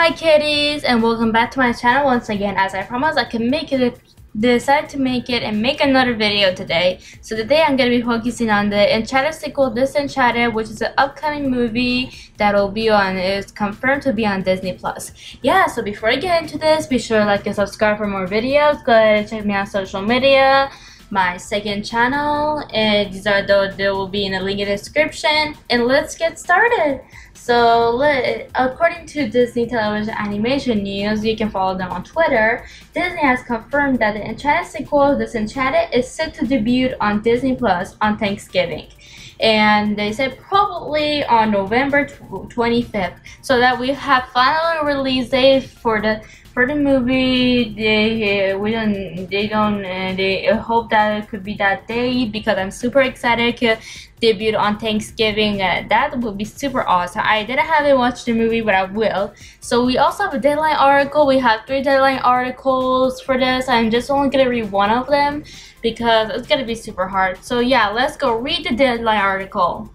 Hi kitties and welcome back to my channel once again. As I promised I can make it decided to make it and make another video today. So today I'm going to be focusing on the Enchanted sequel Disenchanted which is an upcoming movie that will be on is confirmed to be on Disney Plus. Yeah so before I get into this be sure to like and subscribe for more videos. Go ahead and check me on social media my second channel and these are the they will be in the link in the description. And let's get started. So according to disney television animation news you can follow them on twitter. Disney has confirmed that the enchanted sequel disenchanted is set to debut on disney plus on thanksgiving. And they said probably on november 25th so that we have final release date for the for the movie they uh, we don't they don't uh, they hope that it could be that day because i'm super excited to debut on thanksgiving. Uh, that would be super awesome. I didn't haven't watched the movie but i will. So we also have a deadline article. We have three deadline articles for this. I'm just only gonna read one of them because it's gonna be super hard. So yeah let's go read the deadline article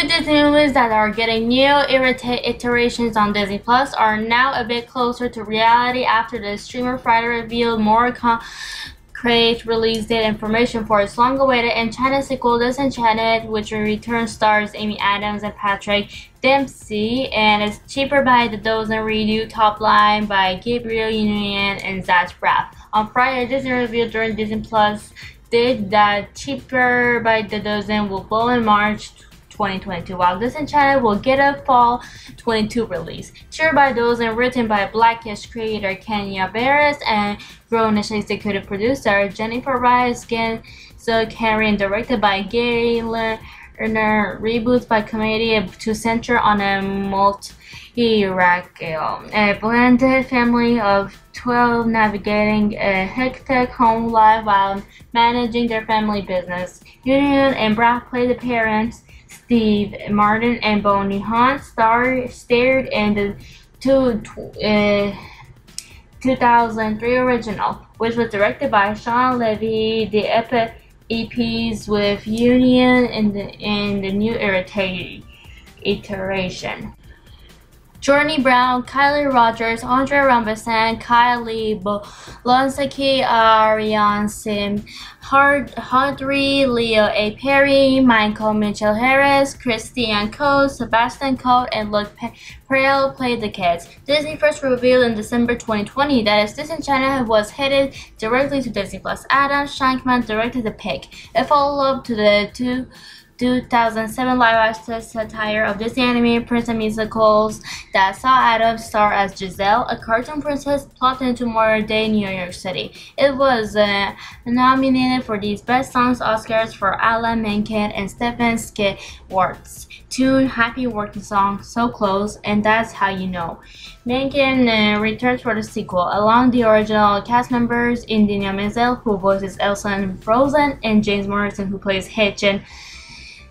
Two Disney movies that are getting new iterations on Disney Plus are now a bit closer to reality after the streamer Friday revealed more concrete release date information for its long-awaited Enchanted sequel Disenchanted, which will return stars Amy Adams and Patrick Dempsey, and is cheaper by the dozen redo top line by Gabrielle Union and Zach Braff. On Friday, Disney revealed during Disney Plus did that cheaper by the dozen will blow in March 2022, while Disenchanted will get a fall 22 release. Cheered by those and written by Blackish creator Kenya Barris and Grownish executive producer Jennifer Rice, again, so Carey and directed by Gary Lerner, reboots by committee to center on a multi-racial, a blended family of 12 navigating a hectic home life while managing their family business. Union and Brock play the parents Steve Martin and Bonnie Hunt star, starred in the two, uh, 2003 original, which was directed by Shawn Levy. The epi EPs with Union in the in the new iteration. Journee Brown, Kylie Rogers, Andre Rambasan, Kylie Bo, Bolonsky, Ariane Sim, Hardry, Leo A. Perry, Michael Mitchell Harris, Christian Coe, Sebastian Coe, and Luke Prael played the kids. Disney first revealed in December 2020 that its Disenchanted was headed directly to Disney Plus. Adam Shankman directed the pick, a follow-up to the two 2007 live-action satire of Disney animated princess musicals that saw Adams star as Giselle, a cartoon princess plopped into modern-day New York City. It was uh, nominated for these Best Songs Oscars for Alan Menken and Stephen Schwartz. Two happy working songs, So Close, and That's How You Know. Menken uh, returns for the sequel, along the original cast members Idina Menzel, who voices Elsa in Frozen, and James Morrison, who plays Hitch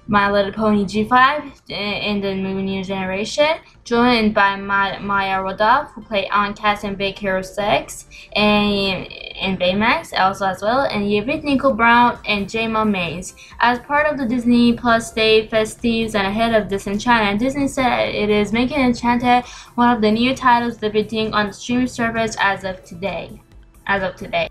my Little Pony G5 in eh, the New Generation, joined by Maya Rudolph, who played Aunt Cass in Big Hero 6, and, and Baymax also as well, and Yvette Nicole Brown and Jayma Mays. As part of the Disney Plus Day festivities and ahead of Disenchanted, Disney said it is making Enchanted one of the new titles debuting on the streaming service as of today. As of today.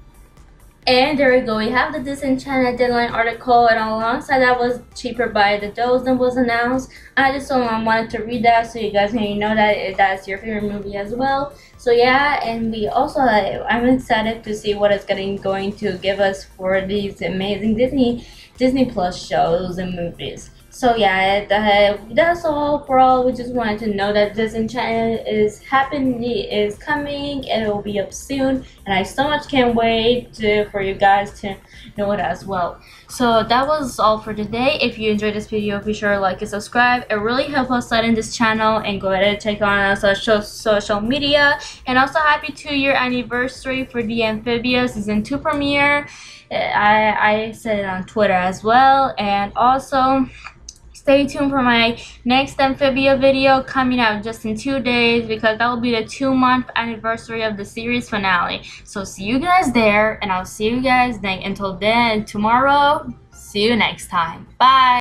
And there we go, we have the Disney Disenchanted deadline article and alongside that was cheaper by the dozen was announced. I just wanted to read that so you guys can know that that's your favorite movie as well. So yeah, and we also, I'm excited to see what it's getting going to give us for these amazing Disney Disney Plus shows and movies. So yeah, that, that's all for all. We just wanted to know that Disenchanted is happening, is coming, and it will be up soon. And I so much can't wait to, for you guys to know it as well. So that was all for today. If you enjoyed this video, be sure to like and subscribe. It really helps us out in this channel. And go ahead and check on our social, social media. And also happy two year anniversary for the Amphibia Season 2 premiere. I, I said it on Twitter as well. And also stay tuned for my next amphibia video coming out just in two days because that will be the two month anniversary of the series finale. So see you guys there and i'll see you guys then. Until then tomorrow see you next time. Bye